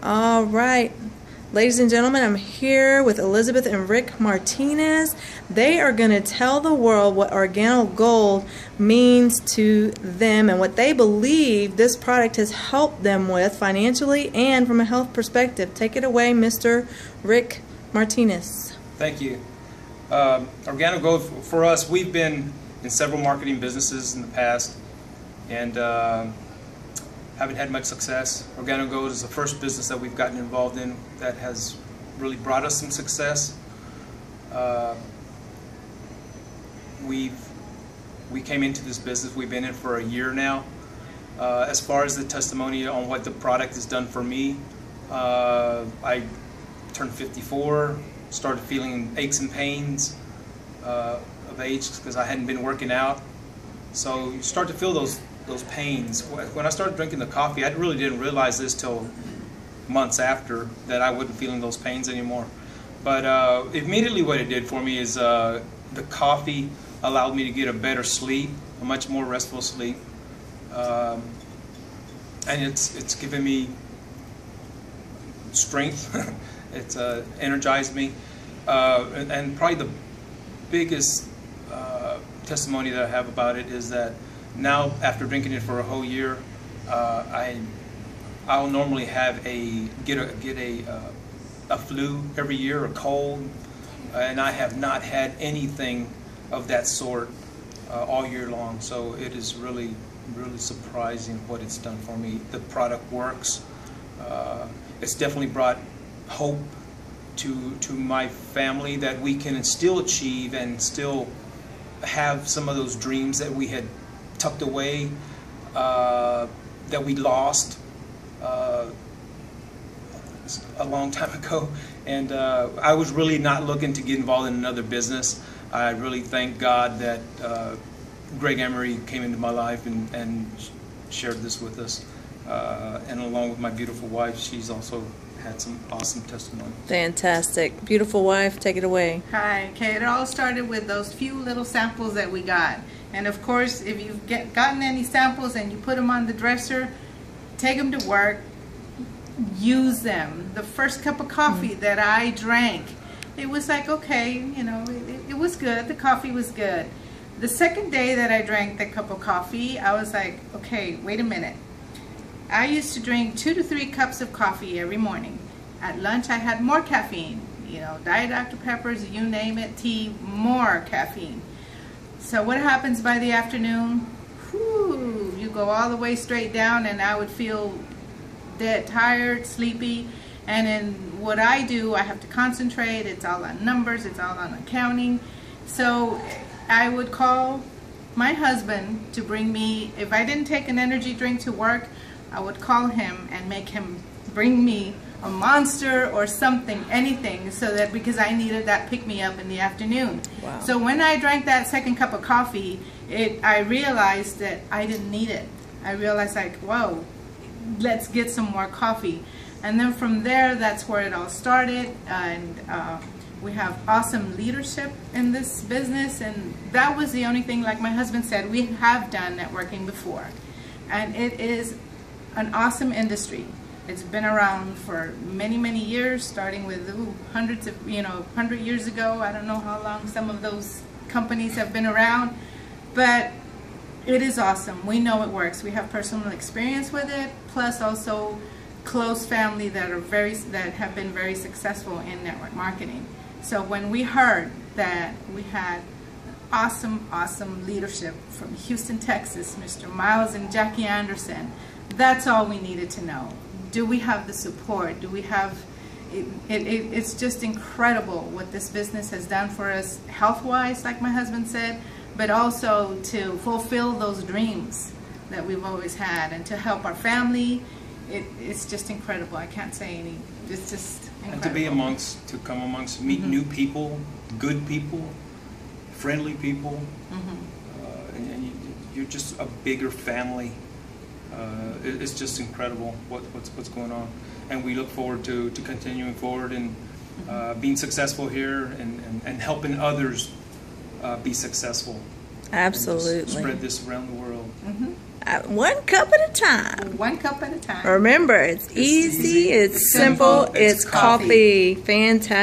All right. Ladies and gentlemen, I'm here with Elizabeth and Rick Martinez. They are going to tell the world what Organo Gold means to them and what they believe this product has helped them with financially and from a health perspective. Take it away, Mr. Rick Martinez. Thank you. Um, Organo Gold, for us, we've been in several marketing businesses in the past and uh, haven't had much success. organogold is the first business that we've gotten involved in that has really brought us some success. Uh, we've we came into this business. We've been in for a year now. Uh, as far as the testimony on what the product has done for me, uh, I turned 54, started feeling aches and pains uh, of age because I hadn't been working out. So you start to feel those those pains. When I started drinking the coffee, I really didn't realize this till months after that I wasn't feeling those pains anymore. But uh, immediately what it did for me is uh, the coffee allowed me to get a better sleep, a much more restful sleep. Um, and it's, it's given me strength. it's uh, energized me. Uh, and, and, probably the biggest uh, testimony that I have about it is that now after drinking it for a whole year, uh, I I'll normally have a get a get a uh, a flu every year, a cold, and I have not had anything of that sort uh, all year long. So it is really really surprising what it's done for me. The product works. Uh, it's definitely brought hope to to my family that we can still achieve and still have some of those dreams that we had tucked away uh, that we lost uh, a long time ago. And uh, I was really not looking to get involved in another business. I really thank God that uh, Greg Emery came into my life and, and shared this with us. Uh, and along with my beautiful wife, she's also had some awesome testimony. Fantastic. Beautiful wife, take it away. Hi. Okay, it all started with those few little samples that we got. And of course, if you've get, gotten any samples and you put them on the dresser, take them to work, use them. The first cup of coffee mm. that I drank, it was like, okay, you know, it, it was good. The coffee was good. The second day that I drank the cup of coffee, I was like, okay, wait a minute. I used to drink two to three cups of coffee every morning. At lunch, I had more caffeine. You know, Diet Dr. Peppers, you name it, tea, more caffeine. So what happens by the afternoon? Whew, you go all the way straight down and I would feel dead tired, sleepy. And in what I do, I have to concentrate. It's all on numbers. It's all on accounting. So I would call my husband to bring me, if I didn't take an energy drink to work, I would call him and make him bring me a monster or something, anything, so that because I needed that pick me up in the afternoon. Wow. So when I drank that second cup of coffee, it I realized that I didn't need it. I realized like, whoa, let's get some more coffee. And then from there, that's where it all started. And uh, we have awesome leadership in this business. And that was the only thing, like my husband said, we have done networking before. And it is an awesome industry. It's been around for many, many years, starting with ooh, hundreds of, you know, hundred years ago. I don't know how long some of those companies have been around, but it is awesome. We know it works. We have personal experience with it, plus also close family that are very that have been very successful in network marketing. So when we heard that we had awesome, awesome leadership from Houston, Texas, Mr. Miles and Jackie Anderson, that's all we needed to know do we have the support? Do we have, it, it, it, it's just incredible what this business has done for us health-wise, like my husband said, but also to fulfill those dreams that we've always had and to help our family. It, it's just incredible. I can't say any. It's just incredible. And to be amongst, to come amongst, meet mm -hmm. new people, good people, friendly people, mm -hmm. uh, and, and you, you're just a bigger family uh, it, it's just incredible what, what's, what's going on. And we look forward to, to continuing forward and uh, being successful here and, and, and helping others uh, be successful. Absolutely. spread this around the world. Mhm. Uh, one cup at a time. One cup at a time. Remember, it's easy, easy, it's simple, simple, it's it's coffee. coffee. Fantastic.